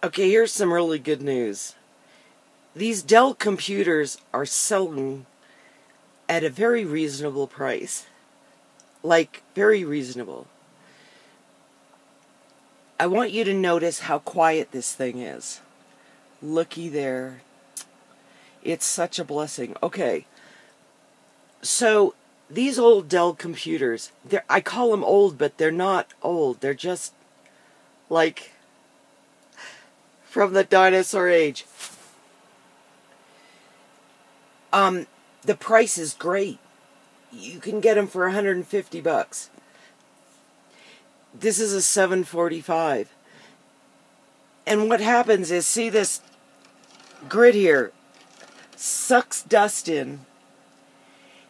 Okay, here's some really good news. These Dell computers are selling at a very reasonable price. Like, very reasonable. I want you to notice how quiet this thing is. Looky there. It's such a blessing. Okay. So, these old Dell computers, I call them old, but they're not old. They're just like from the dinosaur age. Um, the price is great. You can get them for 150 bucks. This is a 745. And what happens is, see this grid here sucks dust in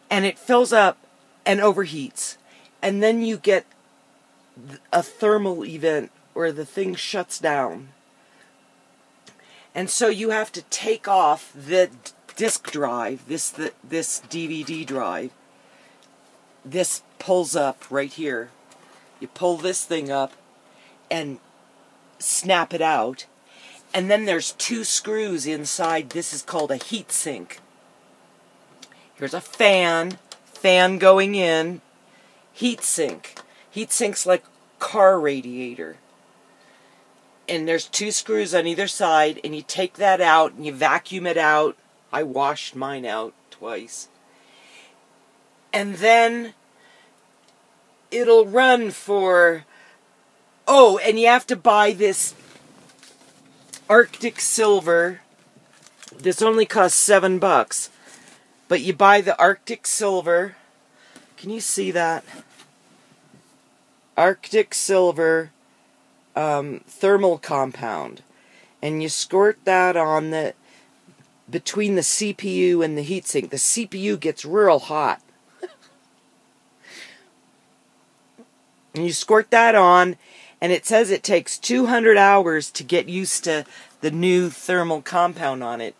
and it fills up and overheats. And then you get a thermal event where the thing shuts down. And so you have to take off the disk drive, this the, this DVD drive. This pulls up right here. You pull this thing up and snap it out. And then there's two screws inside. This is called a heat sink. Here's a fan, fan going in, heat sink. Heat sink's like car radiator. And there's two screws on either side, and you take that out and you vacuum it out. I washed mine out twice. And then it'll run for oh, and you have to buy this Arctic Silver. This only costs seven bucks. But you buy the Arctic Silver. Can you see that? Arctic Silver um, thermal compound. And you squirt that on the between the CPU and the heatsink. The CPU gets real hot. and you squirt that on, and it says it takes 200 hours to get used to the new thermal compound on it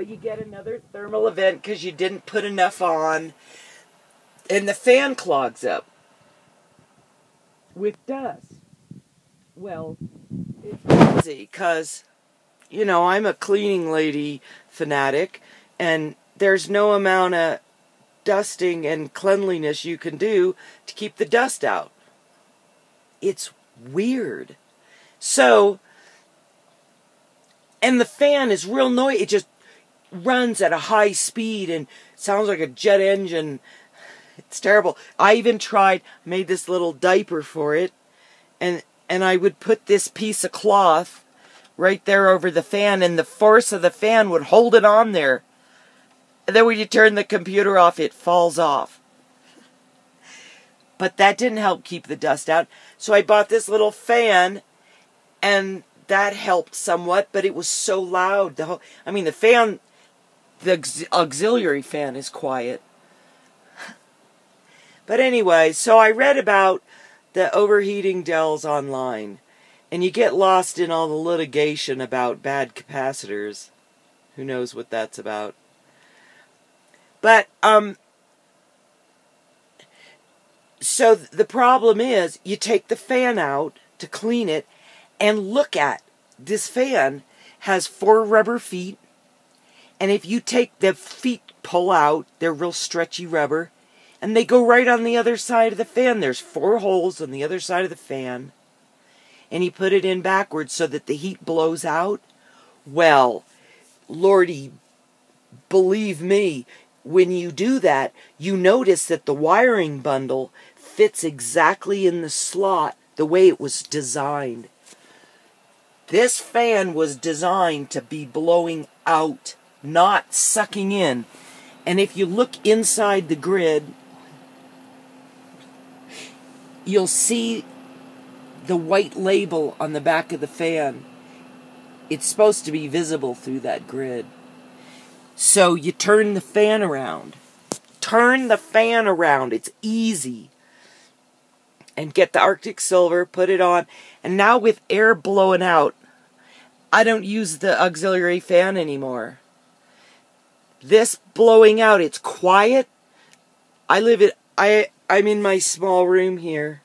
but you get another thermal event because you didn't put enough on, and the fan clogs up with dust. Well, it's easy because, you know, I'm a cleaning lady fanatic, and there's no amount of dusting and cleanliness you can do to keep the dust out. It's weird. So, and the fan is real noisy. It just runs at a high speed and sounds like a jet engine. It's terrible. I even tried, made this little diaper for it, and and I would put this piece of cloth right there over the fan, and the force of the fan would hold it on there. And then when you turn the computer off, it falls off. But that didn't help keep the dust out. So I bought this little fan, and that helped somewhat, but it was so loud. The whole, I mean, the fan the auxiliary fan is quiet. But anyway, so I read about the overheating Dells online, and you get lost in all the litigation about bad capacitors. Who knows what that's about? But, um, so the problem is you take the fan out to clean it and look at this fan has four rubber feet and if you take the feet pull out, they're real stretchy rubber, and they go right on the other side of the fan. There's four holes on the other side of the fan. And he put it in backwards so that the heat blows out. Well, Lordy, believe me, when you do that, you notice that the wiring bundle fits exactly in the slot the way it was designed. This fan was designed to be blowing out not sucking in. And if you look inside the grid, you'll see the white label on the back of the fan. It's supposed to be visible through that grid. So you turn the fan around. Turn the fan around. It's easy. And get the Arctic Silver, put it on. And now with air blowing out, I don't use the auxiliary fan anymore. This blowing out, it's quiet. I live it I I'm in my small room here.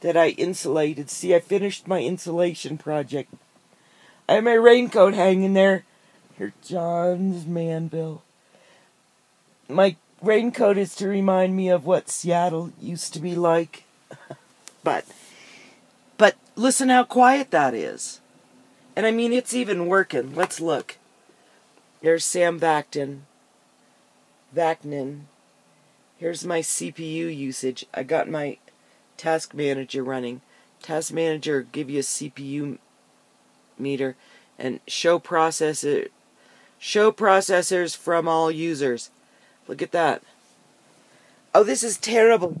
that I insulated. See, I finished my insulation project. I have my raincoat hanging there. Here, Johns Manville. My raincoat is to remind me of what Seattle used to be like. but, but listen how quiet that is. And I mean, it's even working. Let's look. There's Sam Vaknin. Vaknin. Here's my CPU usage. I got my task manager running. Task manager give you a CPU meter and show processor show processors from all users. Look at that. Oh, this is terrible.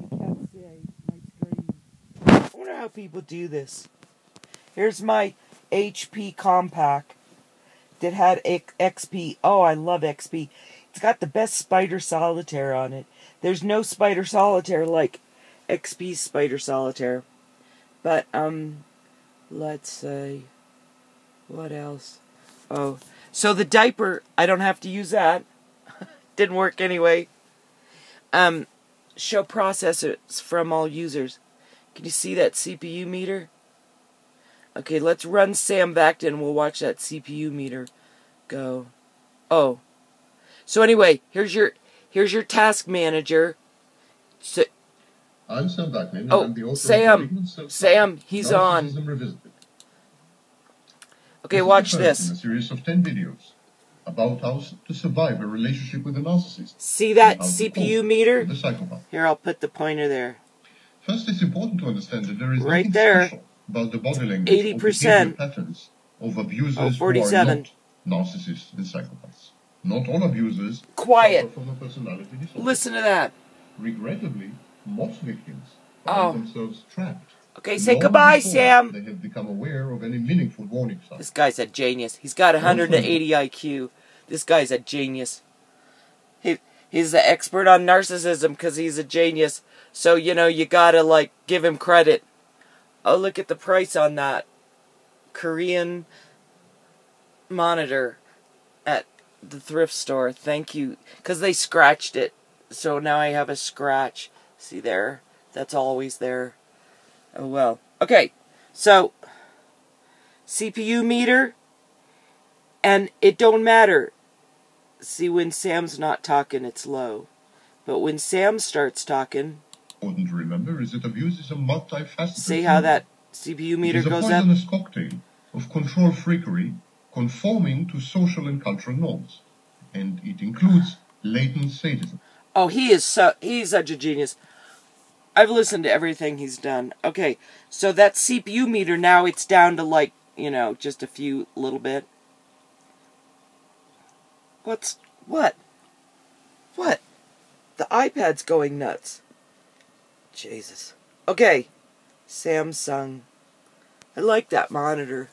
I wonder how people do this. Here's my HP Compaq that had XP. Oh, I love XP. It's got the best Spider Solitaire on it. There's no Spider Solitaire like XP Spider Solitaire. But, um, let's say, what else? Oh, so the diaper, I don't have to use that. Didn't work anyway. Um, show processors from all users. Can you see that CPU meter? Okay, let's run Sam Vaknin. We'll watch that CPU meter go. Oh. So anyway, here's your here's your task manager. So, I'm oh, Sam Vaknin. Oh, the Sam. Sam, he's on. Okay, this watch this. a series of 10 videos about how to survive a relationship with a narcissist. See that CPU meter? The psychopath. Here, I'll put the pointer there. First, it's important to understand that there is right nothing there. special about the body language 80%. or patterns of abusers oh, 47. who are not narcissists and psychopaths. Not all abusers Quiet. from a personality disorder. Listen to that. Regrettably, most victims oh. find themselves trapped. Okay, say goodbye, Sam. They have become aware of any meaningful warning signs. This guy's a genius. He's got 180 IQ. This guy's a genius. He he's the expert on narcissism because he's a genius. So you know you gotta like give him credit. Oh, look at the price on that Korean monitor the thrift store. Thank you, because they scratched it. So now I have a scratch. See there? That's always there. Oh well. Okay, so CPU meter, and it don't matter. See, when Sam's not talking, it's low. But when Sam starts talking, important to remember is that abuse is a multifaceted. See how that CPU meter goes up? It is a poisonous cocktail of control freakery, conforming to social and cultural norms, and it includes latent sadism. Oh, he is so he's such a genius. I've listened to everything he's done. Okay, so that CPU meter now it's down to like, you know, just a few little bit. What's what? What? The iPad's going nuts. Jesus. Okay. Samsung. I like that monitor.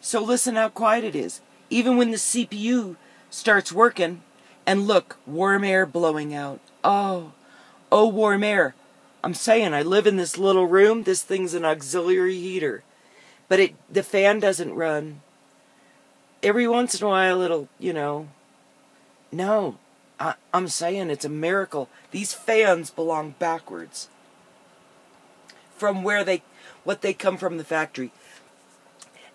So listen how quiet it is. Even when the CPU starts working, and look, warm air blowing out. Oh, oh, warm air. I'm saying I live in this little room. This thing's an auxiliary heater, but it the fan doesn't run. Every once in a while, it'll you know. No, I, I'm saying it's a miracle. These fans belong backwards from where they what they come from the factory.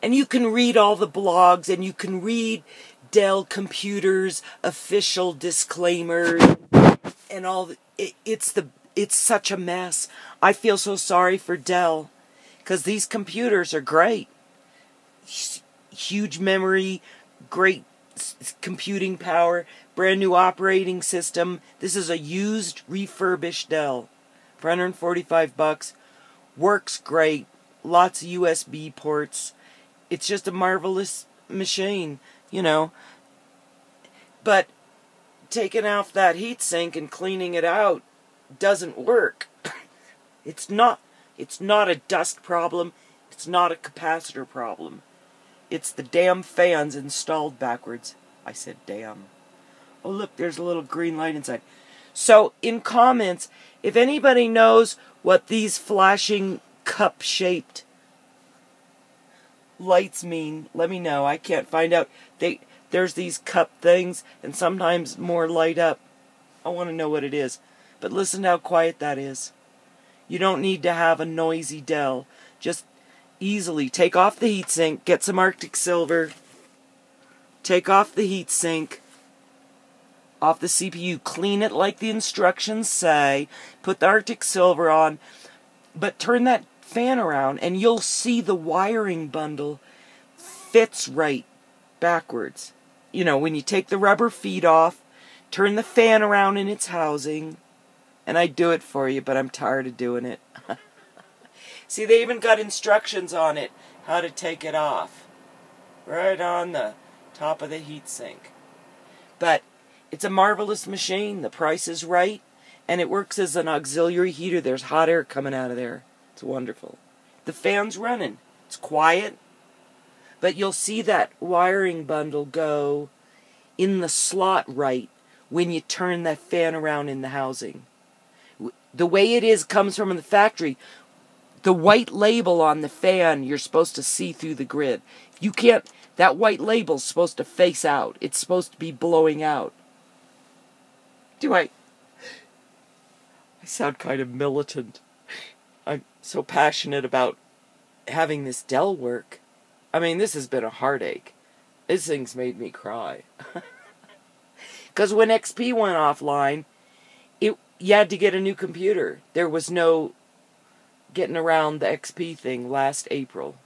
And you can read all the blogs and you can read Dell Computers official disclaimers and all the, it, it's the it's such a mess. I feel so sorry for Dell cuz these computers are great. Huge memory, great computing power, brand new operating system. This is a used refurbished Dell for 145 bucks works great, lots of USB ports. It's just a marvelous machine, you know. But taking off that heatsink and cleaning it out doesn't work. it's not it's not a dust problem, it's not a capacitor problem. It's the damn fans installed backwards. I said damn. Oh look, there's a little green light inside. So in comments, if anybody knows what these flashing cup-shaped lights mean, let me know. I can't find out. They there's these cup things and sometimes more light up. I want to know what it is. But listen how quiet that is. You don't need to have a noisy Dell. Just easily take off the heatsink, get some Arctic Silver, take off the heatsink, off the CPU, clean it like the instructions say, put the Arctic Silver on, but turn that fan around and you'll see the wiring bundle fits right backwards. You know, when you take the rubber feet off, turn the fan around in its housing, and I do it for you, but I'm tired of doing it. See, they even got instructions on it how to take it off. Right on the top of the heatsink. But it's a marvelous machine. The price is right. And it works as an auxiliary heater. There's hot air coming out of there. It's wonderful. The fan's running. It's quiet. But you'll see that wiring bundle go in the slot right when you turn that fan around in the housing. The way it is comes from the factory. The white label on the fan, you're supposed to see through the grid. You can't, that white label's supposed to face out. It's supposed to be blowing out. Do I, I sound kind of militant. So passionate about having this Dell work. I mean, this has been a heartache. This thing's made me cry. Because when XP went offline, it you had to get a new computer. There was no getting around the XP thing last April.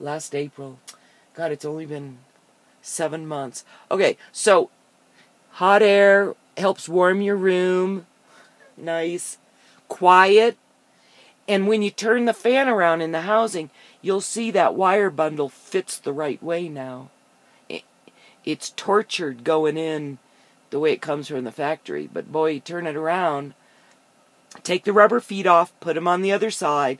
Last April. God, it's only been seven months. Okay, so hot air helps warm your room. Nice. Quiet. And when you turn the fan around in the housing, you'll see that wire bundle fits the right way now. It's tortured going in the way it comes from the factory. But boy, you turn it around, take the rubber feet off, put them on the other side,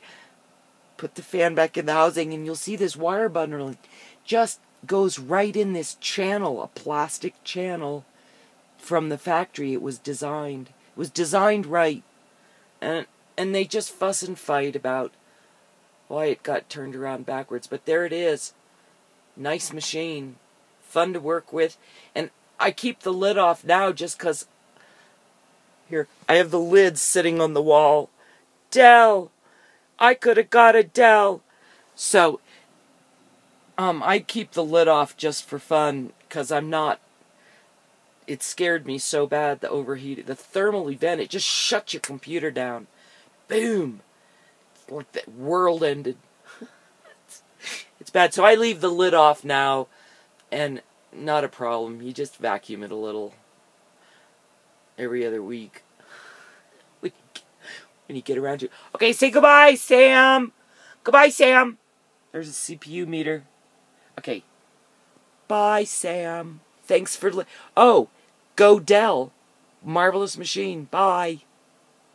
put the fan back in the housing, and you'll see this wire bundle just goes right in this channel, a plastic channel from the factory. It was designed. It was designed right. And and they just fuss and fight about why it got turned around backwards. But there it is. Nice machine. Fun to work with. And I keep the lid off now just because. Here, I have the lid sitting on the wall. Dell! I could have got a Dell! So, um, I keep the lid off just for fun because I'm not. It scared me so bad, the overheat. The thermal event, it just shuts your computer down. Boom! Like the world ended. it's bad. So I leave the lid off now, and not a problem. You just vacuum it a little every other week. When you get around to Okay, say goodbye, Sam! Goodbye, Sam! There's a CPU meter. Okay. Bye, Sam. Thanks for... oh, go Dell. Marvelous machine. Bye.